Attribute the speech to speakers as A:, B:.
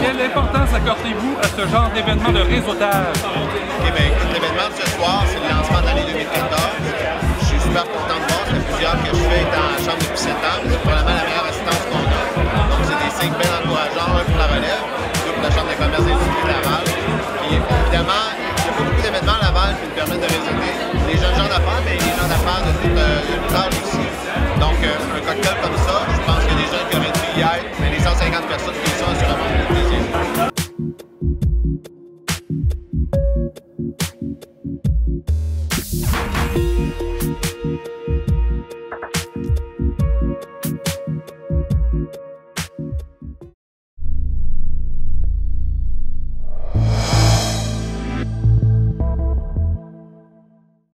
A: Quelle importance accordez-vous à ce genre d'événement de réseautage?
B: Eh bien, l'événement de ce soir, c'est le lancement de l'année 2014. Je suis super content de voir. Ça plusieurs que je fais dans la chambre depuis 7 qui nous permettent de réseauter les jeunes gens d'affaires, mais les gens d'affaires de tout, euh, âge aussi. Donc, euh, un cocktail comme ça, je pense a des gens qui auraient dû y être, mais les 150 personnes qui sont, assurément.